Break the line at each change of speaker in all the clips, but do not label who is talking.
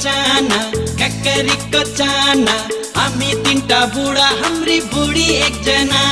चाना ककरी को चाना। हमी तीन टा बूढ़ा हमरी बूढ़ी एक जना।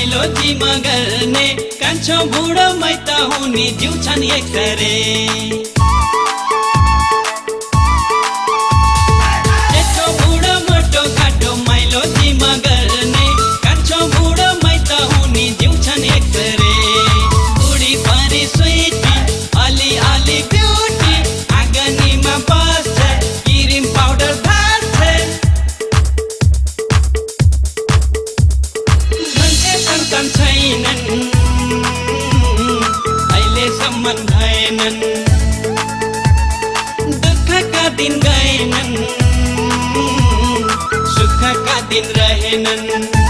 माइलो जिमा गर्ने कान्छो बुढो मैता हुने जिउ छन् एक अहिलेसम्म भएनन् दुःखका दिन गएनन् सुखका दिन रहेनन्।